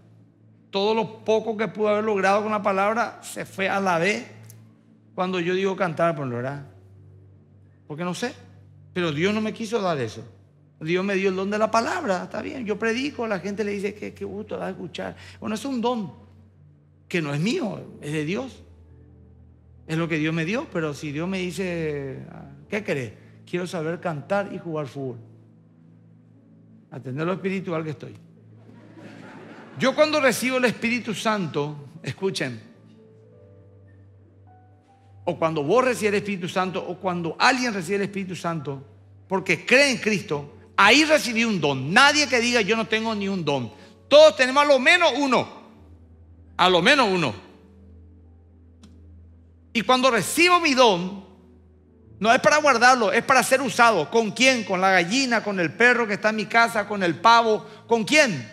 Todo lo poco que pude haber logrado con la palabra se fue a la vez cuando yo digo cantar, por verdad. Porque no sé. Pero Dios no me quiso dar eso. Dios me dio el don de la palabra, está bien. Yo predico, la gente le dice que qué gusto da escuchar. Bueno, es un don que no es mío, es de Dios. Es lo que Dios me dio, pero si Dios me dice, ¿qué querés? Quiero saber cantar y jugar fútbol. Atender lo espiritual que estoy. Yo cuando recibo el Espíritu Santo, escuchen, o cuando vos recibes el Espíritu Santo, o cuando alguien recibe el Espíritu Santo, porque cree en Cristo, ahí recibí un don. Nadie que diga yo no tengo ni un don. Todos tenemos a lo menos uno. A lo menos uno. Y cuando recibo mi don, no es para guardarlo, es para ser usado. ¿Con quién? Con la gallina, con el perro que está en mi casa, con el pavo. ¿Con quién?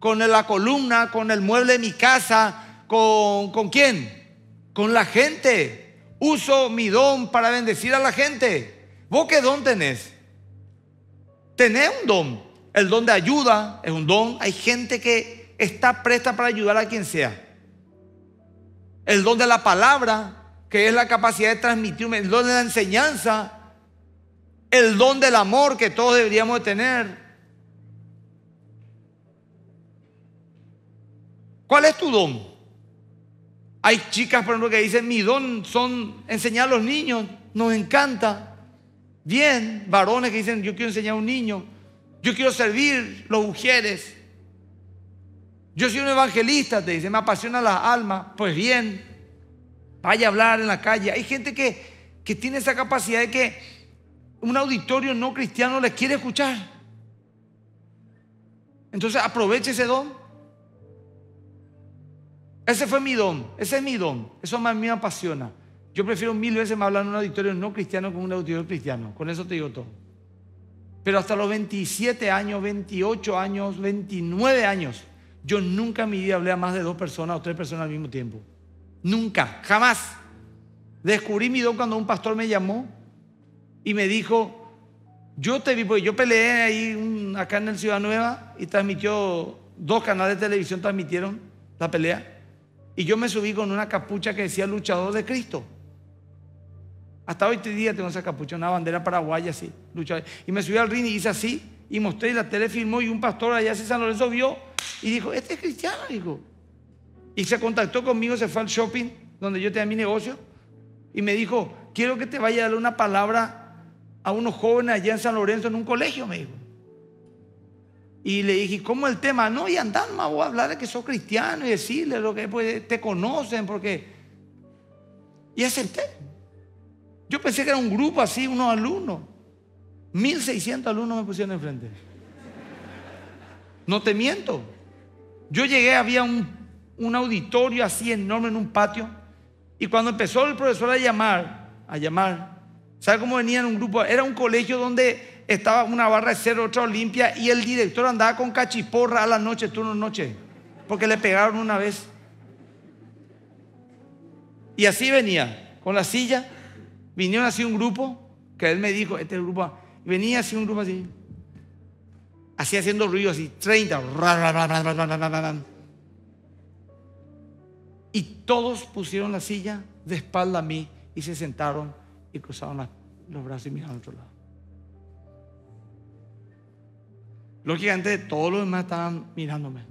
Con la columna, con el mueble de mi casa. ¿Con, con quién? Con la gente. Uso mi don para bendecir a la gente. ¿Vos qué don tenés? Tenés un don. El don de ayuda es un don. Hay gente que está presta para ayudar a quien sea. El don de la palabra, que es la capacidad de transmitir, el don de la enseñanza, el don del amor que todos deberíamos de tener. ¿Cuál es tu don? Hay chicas, por ejemplo, que dicen, mi don son enseñar a los niños, nos encanta. Bien, varones que dicen, yo quiero enseñar a un niño, yo quiero servir los mujeres. Yo soy un evangelista, te dice, me apasiona la alma. Pues bien, vaya a hablar en la calle. Hay gente que, que tiene esa capacidad de que un auditorio no cristiano le quiere escuchar. Entonces aproveche ese don. Ese fue mi don, ese es mi don. Eso mí me apasiona. Yo prefiero mil veces más hablar en un auditorio no cristiano que un auditorio cristiano. Con eso te digo todo. Pero hasta los 27 años, 28 años, 29 años, yo nunca en mi vida hablé a más de dos personas o tres personas al mismo tiempo. Nunca, jamás. Descubrí mi don cuando un pastor me llamó y me dijo, yo te vi, porque yo peleé ahí acá en el Ciudad Nueva y transmitió, dos canales de televisión transmitieron la pelea. Y yo me subí con una capucha que decía luchador de Cristo. Hasta hoy día tengo esa capucha, una bandera paraguaya así, luchador. Y me subí al ring y hice así y mostré y la tele filmó y un pastor allá en San Lorenzo vio y dijo, este es cristiano, dijo. Y se contactó conmigo, se fue al shopping donde yo tenía mi negocio y me dijo, quiero que te vaya a darle una palabra a unos jóvenes allá en San Lorenzo en un colegio, me dijo. Y le dije, ¿cómo el tema? No, y andar más, voy a hablar de que soy cristiano y decirle lo que pues, te conocen, porque... Y acepté. Yo pensé que era un grupo así, unos alumnos. 1600 alumnos me pusieron enfrente. No te miento. Yo llegué, había un, auditorio así enorme en un patio. Y cuando empezó el profesor a llamar, a llamar, ¿sabe cómo venían un grupo? Era un colegio donde estaba una barra de cero, otra limpia, y el director andaba con cachiporra a la noche, turno noche, porque le pegaron una vez. Y así venía, con la silla, vinieron así un grupo, que él me dijo, este grupo, venía así un grupo así, así haciendo ruido, así, 30, y todos pusieron la silla de espalda a mí y se sentaron y cruzaron los brazos y miraron a otro lado. Lógicamente todos los demás estaban mirándome.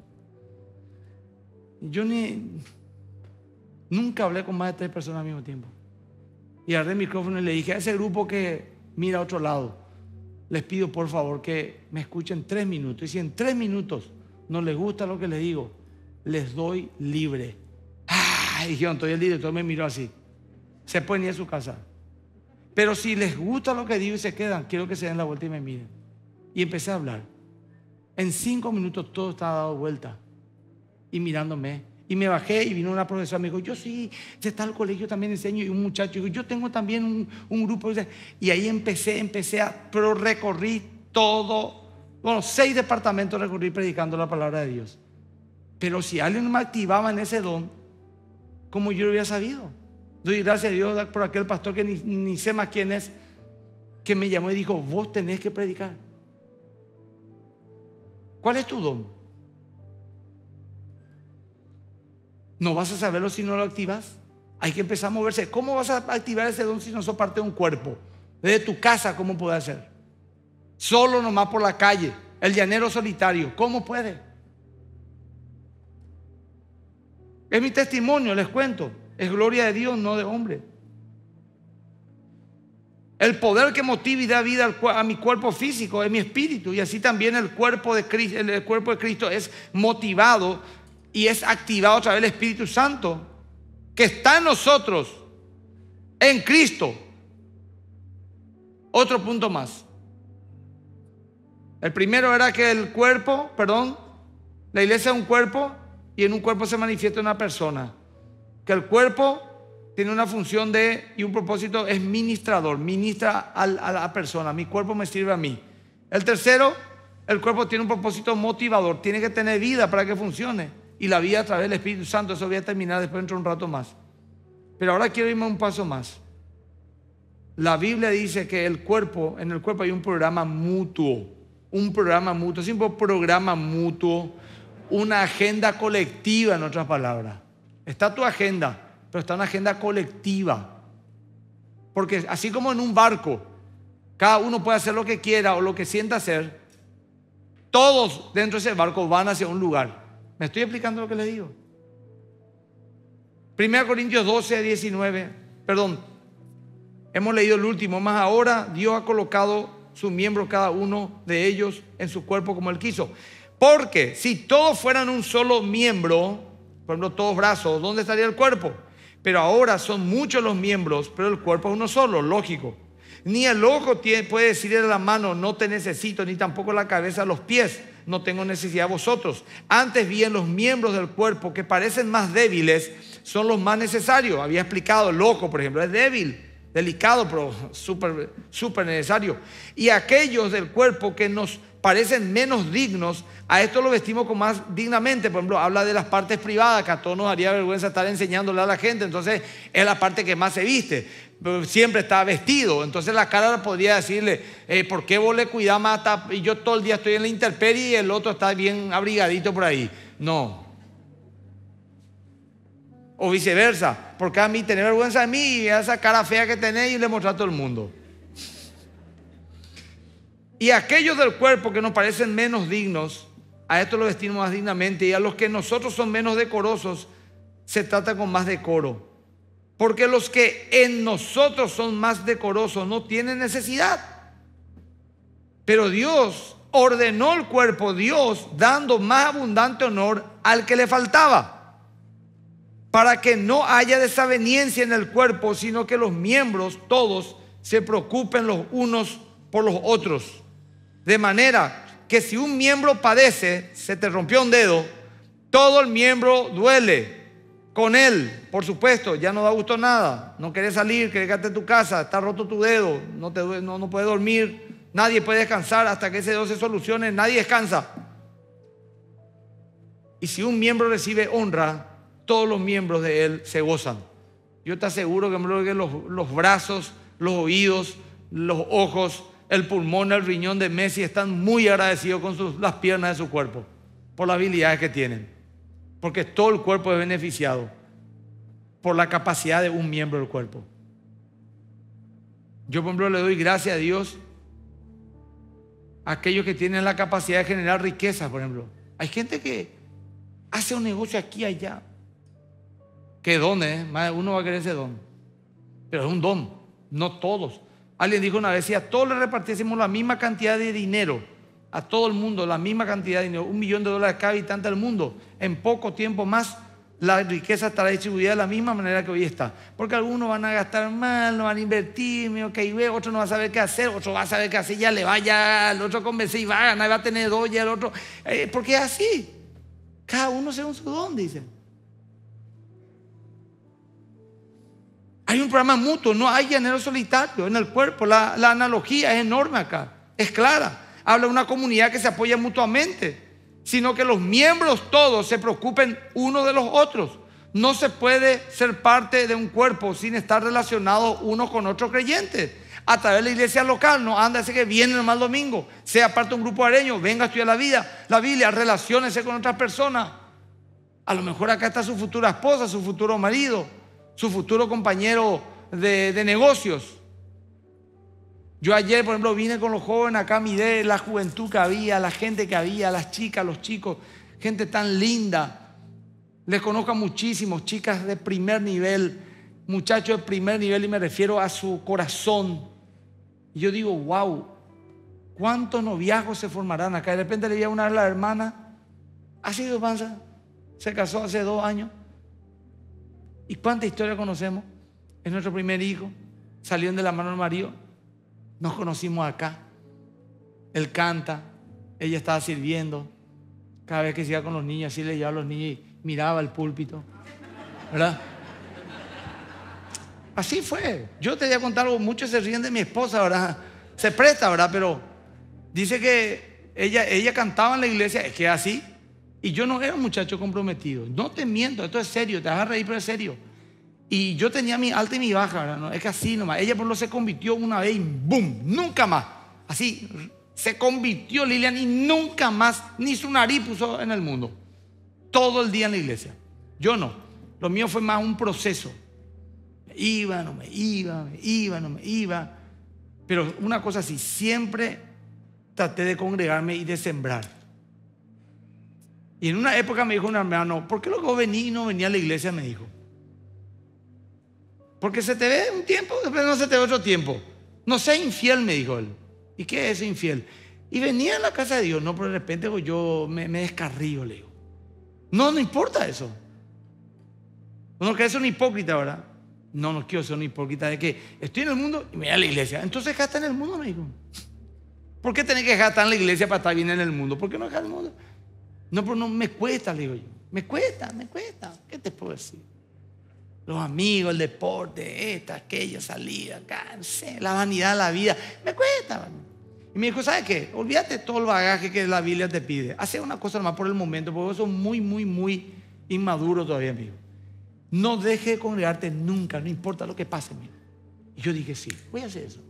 Yo ni nunca hablé con más de tres personas al mismo tiempo. Y agarré el micrófono y le dije a ese grupo que mira a otro lado, les pido por favor que me escuchen tres minutos. Y si en tres minutos no les gusta lo que les digo, les doy libre. Ah, dijeron, entonces el director me miró así. Se pueden ir a su casa. Pero si les gusta lo que digo y se quedan, quiero que se den la vuelta y me miren. Y empecé a hablar. En cinco minutos todo estaba dado vuelta y mirándome. Y me bajé y vino una profesora, me dijo, yo sí, de tal colegio también enseño. Y un muchacho dijo, yo tengo también un, un grupo. Y ahí empecé, empecé a, pero recorrí todo, bueno, seis departamentos recorrí predicando la palabra de Dios. Pero si alguien me activaba en ese don, como yo lo había sabido. Doy gracias a Dios por aquel pastor que ni, ni sé más quién es, que me llamó y dijo, vos tenés que predicar. ¿Cuál es tu don? No vas a saberlo si no lo activas. Hay que empezar a moverse. ¿Cómo vas a activar ese don si no sos parte de un cuerpo? Desde tu casa, ¿cómo puede hacer? Solo nomás por la calle. El llanero solitario, ¿cómo puede? Es mi testimonio, les cuento. Es gloria de Dios, no de hombre. El poder que motiva y da vida a mi cuerpo físico es mi espíritu. Y así también el cuerpo de Cristo, el cuerpo de Cristo es motivado y es activado a través del Espíritu Santo que está en nosotros, en Cristo. Otro punto más. El primero era que el cuerpo, perdón, la iglesia es un cuerpo y en un cuerpo se manifiesta una persona. Que el cuerpo tiene una función de y un propósito es ministrador, ministra a, la persona. Mi cuerpo me sirve a mí. El tercero, el cuerpo tiene un propósito motivador, tiene que tener vida para que funcione. Y la vida a través del Espíritu Santo, eso voy a terminar después dentro de un rato más. Pero ahora quiero irme un paso más. La Biblia dice que el cuerpo, en el cuerpo hay un programa mutuo, un programa mutuo, siempre un programa mutuo una agenda colectiva, en otras palabras. Está tu agenda, pero está una agenda colectiva. Porque así como en un barco, cada uno puede hacer lo que quiera o lo que sienta hacer, todos dentro de ese barco van hacia un lugar. ¿Me estoy explicando lo que le digo? 1 Corintios 12, 19, perdón, hemos leído el último, más ahora Dios ha colocado sus miembros, cada uno de ellos, en su cuerpo como él quiso. Porque si todos fueran un solo miembro, por ejemplo, todos brazos, ¿dónde estaría el cuerpo? Pero ahora son muchos los miembros, pero el cuerpo es uno solo, lógico. Ni el ojo puede decirle a la mano, no te necesito, ni tampoco la cabeza, los pies, no tengo necesidad de vosotros. Antes bien, los miembros del cuerpo que parecen más débiles son los más necesarios. Había explicado, el ojo, por ejemplo, es débil, delicado, pero súper súper necesario. Y aquellos del cuerpo que nos parecen menos dignos, a esto lo vestimos con más dignamente. Por ejemplo, habla de las partes privadas, que a todos nos haría vergüenza estar enseñándole a la gente. Entonces, es la parte que más se viste. Siempre está vestido. Entonces, la cara podría decirle, eh, ¿por qué vos le cuidás más? Y yo todo el día estoy en la intemperie y el otro está bien abrigadito por ahí. No. O viceversa. Porque a mí tener vergüenza de mí y esa cara fea que tenés y le mostrar a todo el mundo. Y aquellos del cuerpo que nos parecen menos dignos, a esto lo vestimos más dignamente. Y a los que nosotros son menos decorosos, se trata con más decoro. Porque los que en nosotros son más decorosos no tienen necesidad. Pero Dios ordenó el cuerpo, Dios dando más abundante honor al que le faltaba. Para que no haya desaveniencia en el cuerpo, sino que los miembros todos se preocupen los unos por los otros. De manera que si un miembro padece, se te rompió un dedo, todo el miembro duele con él. Por supuesto, ya no da gusto nada. No querés salir, querés quedarte en tu casa, está roto tu dedo, no, te, no, no puedes dormir, Nadie puede descansar hasta que ese dedo se solucione. Nadie descansa. Y si un miembro recibe honra, todos los miembros de él se gozan. Yo te aseguro que los, los brazos, los oídos, los ojos, el pulmón, el riñón de Messi están muy agradecidos con sus, las piernas de su cuerpo por las habilidades que tienen. Porque todo el cuerpo es beneficiado por la capacidad de un miembro del cuerpo. Yo, por ejemplo, le doy gracias a Dios a aquellos que tienen la capacidad de generar riqueza, por ejemplo. Hay gente que hace un negocio aquí y allá. ¿Qué don, eh? Uno va a querer ese don. Pero es un don, no todos. Alguien dijo una vez, si a todos le repartiésemos la misma cantidad de dinero, a todo el mundo la misma cantidad de dinero, un millón de dólares cada habitante del mundo, en poco tiempo más, la riqueza estará distribuida de la misma manera que hoy está. Porque algunos van a gastar mal, no van a invertir, ok, otro no va a saber qué hacer, otro va a saber qué hacer, ya le vaya, el otro convence y va a ganar, va a tener dos, ya el otro. Eh, porque es así. Cada uno según su don, dicen. Hay un programa mutuo, no hay llanero solitario en el cuerpo. La, analogía es enorme acá, es clara. Habla de una comunidad que se apoya mutuamente, sino que los miembros todos se preocupen uno de los otros. No se puede ser parte de un cuerpo sin estar relacionado uno con otro creyente. A través de la iglesia local, no anda ese que viene el mal domingo, sea parte de un grupo areño, venga a estudiar la vida, la Biblia, relaciónese con otras personas. A lo mejor acá está su futura esposa, su futuro marido, su futuro compañero de, negocios. Yo ayer, por ejemplo, vine con los jóvenes acá, miré la juventud que había, la gente que había, las chicas, los chicos, gente tan linda. Les conozco a muchísimos, chicas de primer nivel, muchachos de primer nivel, y me refiero a su corazón. Y yo digo, wow, ¿cuántos noviazgos se formarán acá? De repente le vi a una de las hermanas, ha sido panza, se casó hace dos años. ¿Y cuánta historia conocemos? Es nuestro primer hijo, salieron de la mano del marido, nos conocimos acá. Él canta, ella estaba sirviendo. Cada vez que se iba con los niños, así le llevaba a los niños y miraba el púlpito. ¿Verdad? Así fue. Yo te voy a contar algo, muchos se ríen de mi esposa, ¿verdad? Se presta, ¿verdad? Pero dice que ella, ella cantaba en la iglesia, es que así, y yo no era un muchacho comprometido. No te miento, esto es serio, te vas a reír, pero es serio. Y yo tenía mi alta y mi baja. No, es que así nomás. Ella por lo se convirtió una vez y ¡boom! Nunca más. Así se convirtió Lilian y nunca más ni su nariz puso en el mundo. Todo el día en la iglesia. Yo no. Lo mío fue más un proceso. Me iba, no me iba, me iba, no me iba. Pero una cosa así, siempre traté de congregarme y de sembrar. Y en una época me dijo un hermano, ¿por qué luego vení y no venía a la iglesia? Me dijo. Porque se te ve un tiempo, después no se te ve otro tiempo. No sé infiel, me dijo él. ¿Y qué es infiel? Y venía a la casa de Dios, no, pero de repente pues, yo me, me descarrío, le digo. No, no importa eso. Uno que es un hipócrita, ¿verdad? No, no quiero ser un hipócrita de que estoy en el mundo y me voy a la iglesia. Entonces gasta en el mundo, me dijo. ¿Por qué tenés que gastar en la iglesia para estar bien en el mundo? ¿Por qué no dejar en el mundo? No, pero no me cuesta, le digo yo. Me cuesta, me cuesta. ¿Qué te puedo decir? Los amigos, el deporte, esta, aquella, salida, acá, no sé, la vanidad, la vida. Me cuesta. Y me dijo, ¿sabes qué? Olvídate todo el bagaje que la Biblia te pide. Hace una cosa más por el momento, porque eso es muy, muy, muy inmaduro todavía, amigo. No deje de congregarte nunca, no importa lo que pase, amigo. Y yo dije, sí, voy a hacer eso.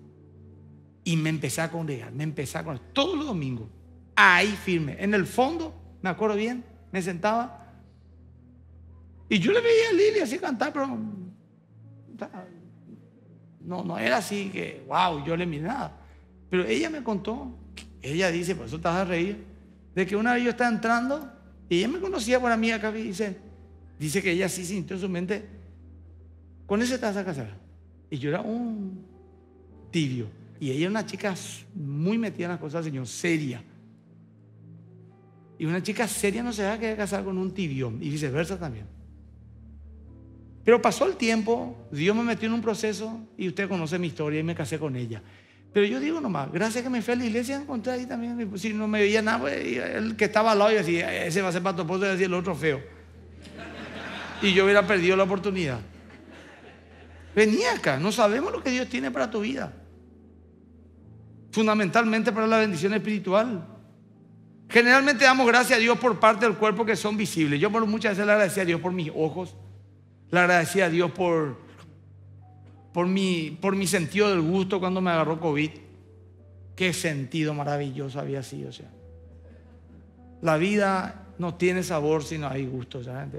Y me empecé a congregar, me empecé a congregar todos los domingos, ahí firme, en el fondo me acuerdo bien, me sentaba. Y yo le veía a Lili así cantar, pero no, no era así que, wow, yo le miraba. Pero ella me contó, ella dice, por eso estás a reír, de que una vez yo estaba entrando y ella me conocía por amiga que dice, dice que ella sí sintió en su mente, con ese vas a casar. Y yo era un tibio. Y ella era una chica muy metida en las cosas Señor, seria. Y una chica seria no se va a querer casar con un tibión y viceversa también. Pero pasó el tiempo, Dios me metió en un proceso y usted conoce mi historia y me casé con ella. Pero yo digo nomás, gracias que me fui a la iglesia, encontré ahí también. Si no me veía nada, pues, el que estaba al lado y decía, ese va a ser para tu esposo y decía el otro feo. Y yo hubiera perdido la oportunidad. Venía acá, no sabemos lo que Dios tiene para tu vida. fundamentalmente para la bendición espiritual. Generalmente damos gracias a Dios por parte del cuerpo que son visibles. Yo muchas veces le agradecí a Dios por mis ojos, le agradecí a Dios por, por, mi, por mi sentido del gusto cuando me agarró COVID. Qué sentido maravilloso había sido. La vida no tiene sabor si no hay gusto. ¿sabes?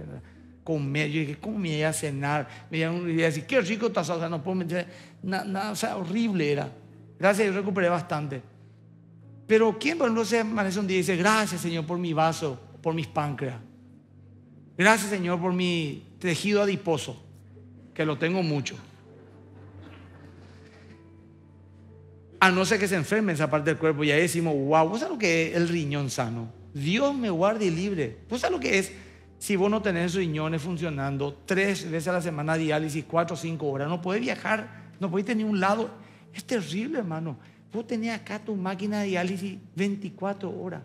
Comer, yo dije, ¿cómo me iba a cenar? Me iba a decir, qué rico estás, o sea, no puedo meter nada, o sea, horrible era. Gracias, yo recuperé bastante. Pero ¿quién, por ejemplo, se amanece un día y dice, gracias, Señor, por mi vaso, por mis páncreas? Gracias, Señor, por mi tejido adiposo, que lo tengo mucho. A no ser que se enferme esa parte del cuerpo, y ahí decimos, wow, ¿vos sabes lo que es el riñón sano? Dios me guarde y libre. ¿Vos sabes lo que es si vos no tenés riñones funcionando tres veces a la semana diálisis, cuatro o cinco horas? No puedes viajar, no ir a ningún lado. Es terrible, hermano. Vos tenés acá tu máquina de diálisis 24 horas.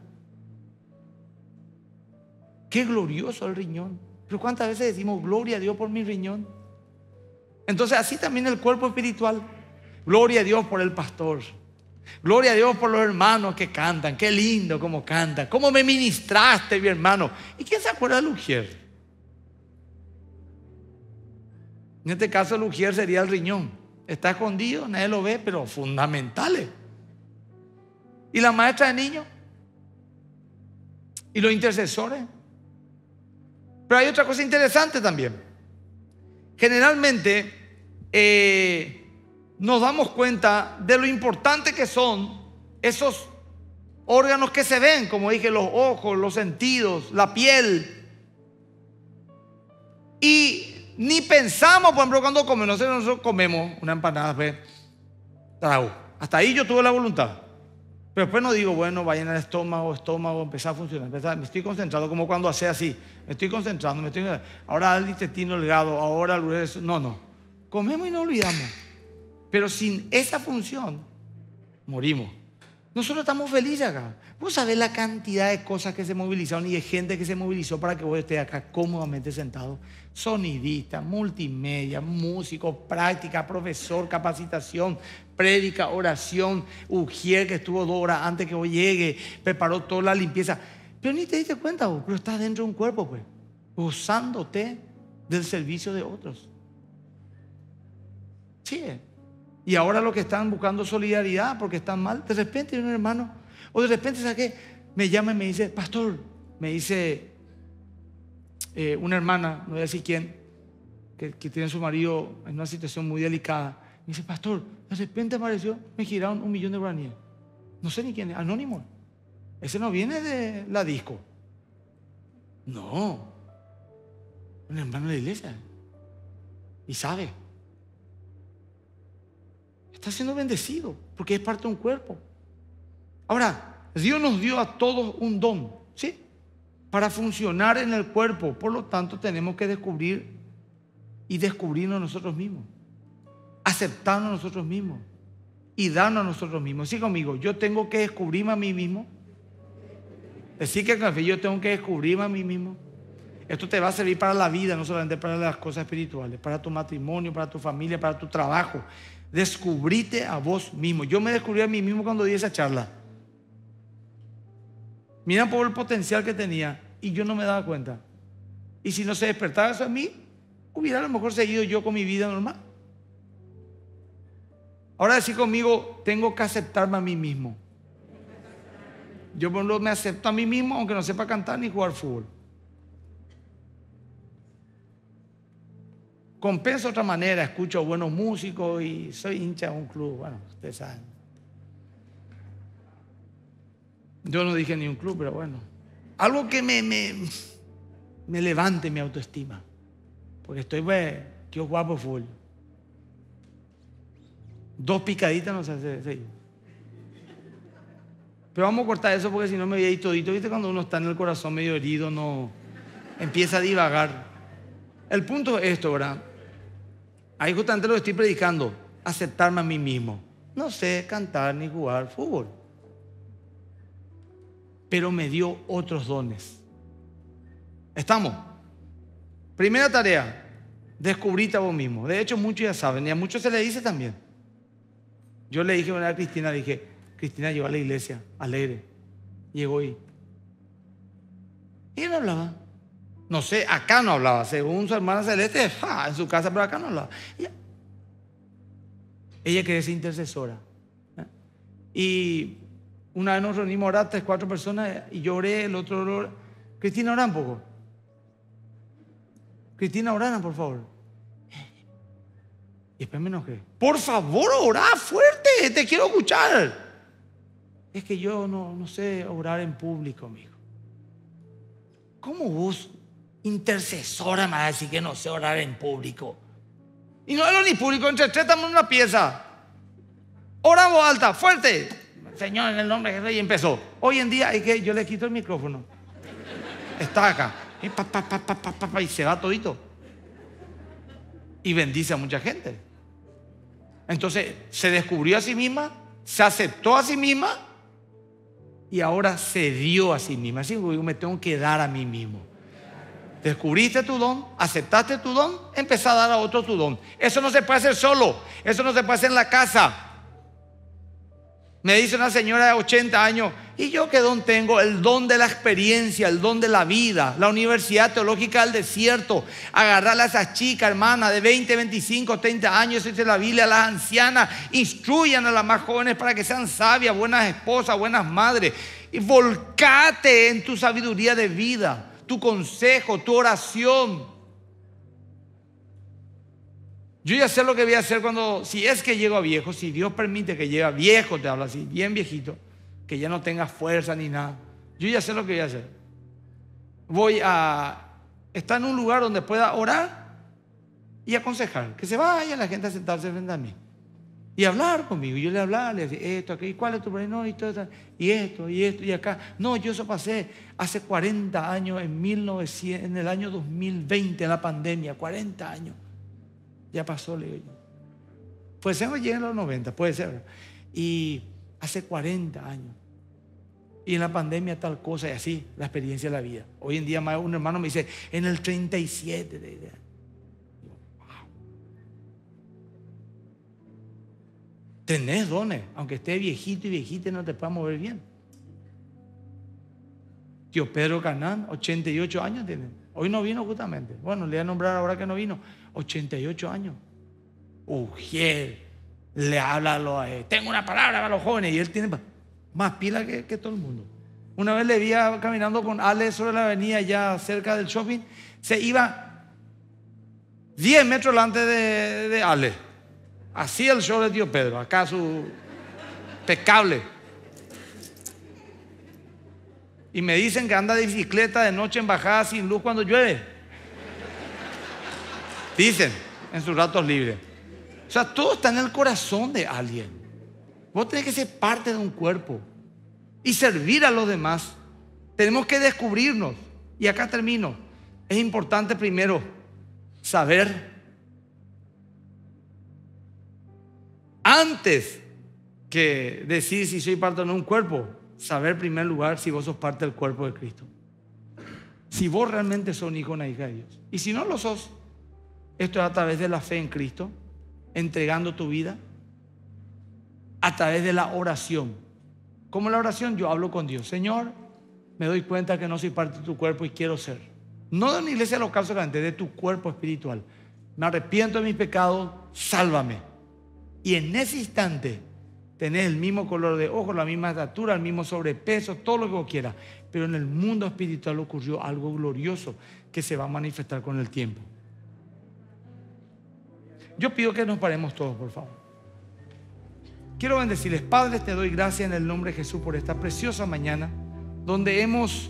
Qué glorioso el riñón. Pero ¿cuántas veces decimos gloria a Dios por mi riñón? Entonces así también el cuerpo espiritual. Gloria a Dios por el pastor. Gloria a Dios por los hermanos que cantan. Qué lindo como cantan. ¿Cómo me ministraste, mi hermano? ¿Y quién se acuerda de Lugier? En este caso, Lugier sería el riñón. Está escondido, nadie lo ve, pero fundamentales. ¿Y la maestra de niños? ¿Y los intercesores? Pero hay otra cosa interesante también. Generalmente eh, nos damos cuenta de lo importante que son esos órganos que se ven, como dije, los ojos, los sentidos, la piel. Y ni pensamos, por ejemplo, cuando comemos, nosotros comemos una empanada, pues, trago. Hasta ahí yo tuve la voluntad. Pero después no digo, bueno, vayan al estómago, estómago, empezar a funcionar. me estoy concentrado, como cuando hace así. Me estoy concentrando, me estoy, ahora el intestino delgado, ahora el grueso. No, no. Comemos y no olvidamos. Pero sin esa función, morimos. Nosotros estamos felices acá. Vos sabés la cantidad de cosas que se movilizaron y de gente que se movilizó para que vos estés acá cómodamente sentado. Sonidista, multimedia, músico, práctica, profesor, capacitación, prédica, oración, Ujier que estuvo dos horas antes que vos llegue, preparó toda la limpieza. Pero ni te diste cuenta vos, pero estás dentro de un cuerpo, pues, usándote del servicio de otros. Sí. Y ahora los que están buscando solidaridad porque están mal, de repente un hermano, o de repente, ¿sabes qué? Me llama y me dice, pastor, me dice eh, una hermana, no voy a decir quién, que, tiene su marido en una situación muy delicada. Me dice, pastor, de repente apareció, me giraron un millón de guaraníes. No sé ni quién es, anónimo. Ese no viene de la disco. No. Un hermano de la iglesia. Y sabe está siendo bendecido porque es parte de un cuerpo. Ahora, Dios nos dio a todos un don, ¿sí? Para funcionar en el cuerpo. Por lo tanto, tenemos que descubrir y descubrirnos nosotros mismos. Aceptarnos nosotros mismos. Y darnos a nosotros mismos. Sí conmigo, yo tengo que descubrirme a mí mismo. Decir que yo tengo que descubrirme a mí mismo. Esto te va a servir para la vida, no solamente para las cosas espirituales, para tu matrimonio, para tu familia, para tu trabajo. Descubrite a vos mismo. Yo me descubrí a mí mismo cuando di esa charla. Mira por el potencial que tenía y yo no me daba cuenta. Y si no se despertaba eso a mí, hubiera a lo mejor seguido yo con mi vida normal. Ahora decir conmigo, tengo que aceptarme a mí mismo. Yo me acepto a mí mismo aunque no sepa cantar ni jugar fútbol. Compenso de otra manera, escucho buenos músicos y soy hincha de un club. Bueno, ustedes saben. Yo no dije ni un club, pero bueno. Algo que me, me, me levante mi autoestima. Porque estoy, pues, guapo full. Dos picaditas no se hace. Pero vamos a cortar eso porque si no me voy a ir todito. ¿Viste cuando uno está en el corazón medio herido, no empieza a divagar? El punto es esto, ¿verdad? Ahí justamente lo estoy predicando, aceptarme a mí mismo. No sé cantar ni jugar fútbol. Pero me dio otros dones. ¿Estamos? Primera tarea, descubrite a vos mismo. De hecho, muchos ya saben, y a muchos se le dice también. Yo le dije a Cristina, dije, Cristina llegó a la iglesia, alegre. Llegó y. Ella no hablaba. No sé, acá no hablaba. Según su hermana Celeste, en su casa, pero acá no hablaba. Ella, ella quería ser intercesora. ¿eh? Y una vez nos reunimos a orar, tres, cuatro personas, y lloré, el otro oró. Cristina, ora un poco. Cristina, orana, por favor. Y después me enojé. Por favor, orá fuerte, te quiero escuchar. Es que yo no, no sé orar en público, amigo. ¿Cómo vos, intercesora, me vas a decir que no sé orar en público? Y no es ni público, entre tres estamos en una pieza. Ora voz alta, fuerte. Señor, en el nombre de Jesús, y empezó. Hoy en día hay que, yo le quito el micrófono. Está acá. Y, pa, pa, pa, y se va todito. Y bendice a mucha gente. Entonces se descubrió a sí misma, se aceptó a sí misma y ahora se dio a sí misma. Así que me tengo que dar a mí mismo. Descubriste tu don, aceptaste tu don, empezá a dar a otro tu don. Eso no se puede hacer solo, eso no se puede hacer en la casa. Me dice una señora de 80 años, ¿y yo qué don tengo? El don de la experiencia, el don de la vida, la Universidad Teológica del Desierto. Agarrar a esas chicas, hermanas, de 20, 25, 30 años, dice la Biblia, a las ancianas, instruyan a las más jóvenes para que sean sabias, buenas esposas, buenas madres. Y volcate en tu sabiduría de vida, tu consejo, tu oración. Yo ya sé lo que voy a hacer cuando, si es que llego a viejo, si Dios permite que llegue a viejo, te hablo así, bien viejito, que ya no tenga fuerza ni nada. Yo ya sé lo que voy a hacer. Voy a estar en un lugar donde pueda orar y aconsejar. Que se vaya la gente a sentarse frente a mí. Y hablar conmigo. Yo le hablar, le decía, esto, aquí, ¿cuál es tu problema? No, y, todo, y esto, y esto, y acá. No, yo eso pasé hace 40 años, en, 1900, en el año 2020, en la pandemia, 40 años. Ya pasó, le digo Puede ser que en los 90, puede ser. Y hace 40 años. Y en la pandemia tal cosa y así, la experiencia de la vida. Hoy en día un hermano me dice, en el 37 Tenés dones, aunque esté viejito y viejita no te puedas mover bien. Tío Pedro Canán, 88 años tiene. Hoy no vino justamente. Bueno, le voy a nombrar ahora que no vino. 88 años. Ujier le habla a los, eh, tengo una palabra para los jóvenes y él tiene más pila que, todo el mundo. Una vez le vi caminando con Ale sobre la avenida ya cerca del shopping, se iba 10 metros delante de, de Ale. Así el show de tío Pedro, acá su pecable. Y me dicen que anda de bicicleta de noche en bajada sin luz cuando llueve. Dicen en sus ratos libres. O sea, todo está en el corazón de alguien. Vos tenés que ser parte de un cuerpo y servir a los demás. Tenemos que descubrirnos. Y acá termino. Es importante primero saber, antes que decir si soy parte de un cuerpo, saber en primer lugar si vos sos parte del cuerpo de Cristo. Si vos realmente sos un hijo o una hija de Dios. Y si no lo sos, esto es a través de la fe en Cristo, entregando tu vida, a través de la oración. Como la oración, yo hablo con Dios. Señor, me doy cuenta que no soy parte de tu cuerpo y quiero ser. No de una iglesia local solamente, de tu cuerpo espiritual. Me arrepiento de mis pecados, sálvame. Y en ese instante tenés el mismo color de ojos, la misma estatura, el mismo sobrepeso, todo lo que vos quieras. Pero en el mundo espiritual ocurrió algo glorioso que se va a manifestar con el tiempo. Yo pido que nos paremos todos, por favor. Quiero bendecirles, Padre, te doy gracias en el nombre de Jesús por esta preciosa mañana, donde hemos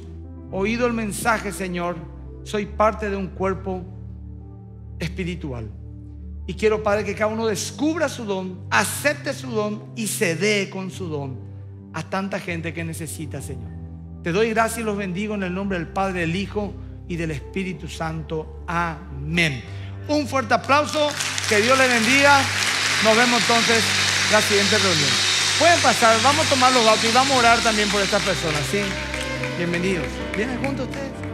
oído el mensaje, Señor, soy parte de un cuerpo espiritual. Y quiero, Padre, que cada uno descubra su don, acepte su don y se dé con su don a tanta gente que necesita, Señor. Te doy gracias y los bendigo en el nombre del Padre, del Hijo y del Espíritu Santo. Amén. Un fuerte aplauso. Que Dios le bendiga. Nos vemos entonces la siguiente reunión. Pueden pasar, vamos a tomar los datos y vamos a orar también por estas personas. ¿sí? Bienvenidos. ¿Vienen juntos ustedes?